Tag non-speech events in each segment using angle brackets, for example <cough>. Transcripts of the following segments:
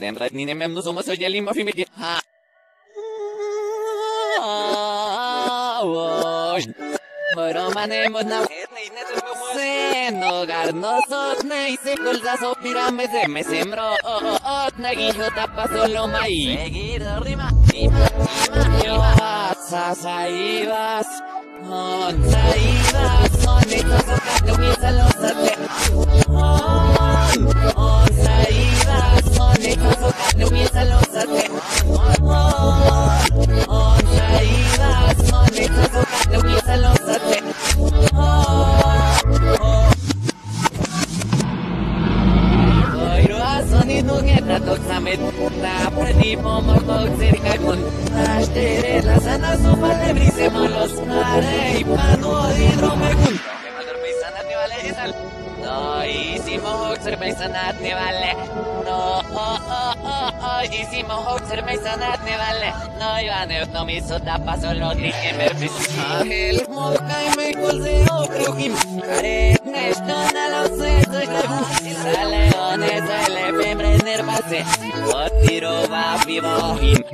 den ret ni nem no somos oye lima fi mi ha Pero manemos na Senogar nosot na ise kulza so pirame se me sembró ot na gijo tapa solo mai Seguir rima Ima ima ima Sasaivas On saivas On No, hicimos Maisanat ne vale. No, oh, oh, oh, hicimos Hoxer Maisanat ne vale. No, Iván, no me hizo tapa, solo dije mermis. Ángel, moca y me colse otro kim. Care, nesto, na lo sé, soy la Sa leones, le fembre, nervase. O tiro va vivo him.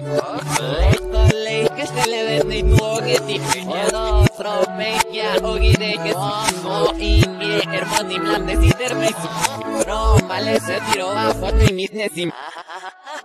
Lekko leikkästä levenni nuogetti. Odo tropeikia ogideke. O inge hermanim lamnesi termesi. Romale se tiro a foto misnesim. Oda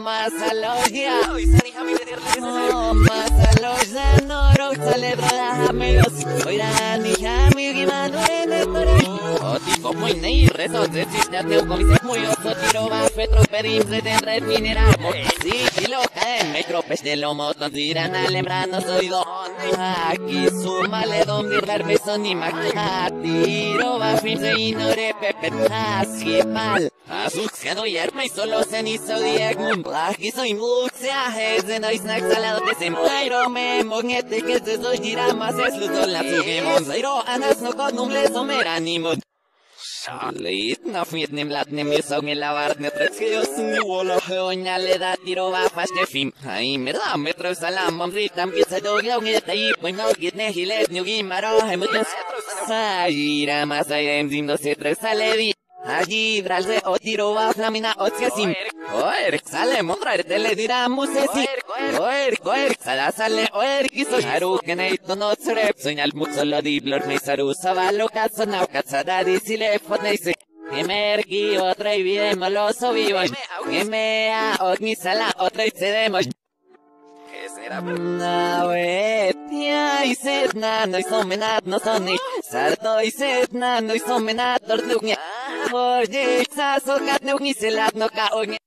Oh, <laughs> más a los ya. Oh, más a los ya no ro celebra amigos. Oira ni jami gimano en el O tipo muy nei rezo de chiste te con mis muy oso tiro va fetro perim se te refinera. Sí, y lo caen micropes de lomo con tiran alembrano soido. Aquí súmale don birlar beso ni mag. Tiro va fin se inore pepe. Así mal. Asuxiano y arma y solo cenizo diagmun Plagi soy muxia Hezen ois nak salado de semplairo me mognete que se soy giramas es luto la sugimon Zairo anas no con un leso meranimon Leit na fmiet nim lat nim jesog mi lavart ne treckios ni wolo. Heonya le da tiro va fast de film Ai me da metro salam mam ritam que se do glau nge tai pues no git ne hilet ni gi maro he mutas Sajira mas ai em zim do se tres salevi Allí, dralze, o tiro va flamina, o sim. Oer, sale, mondrar, te le dirá musesi. Oer, oer, sala sale, oer, kiso haru, que neito no tsrep. Soñal mucho lo di blor me saru, savalo, katso, nau, katsada, di sile, fotneise. Emergi, otra y vida, moloso vivo. Que mea, ot mi sala, otra y cedemos. Nawet, ja i sedna, no i somenat, no soni. Sarto i sedna, no i somenat, tortugnie. Можно за сухотных не селят, но ка огня.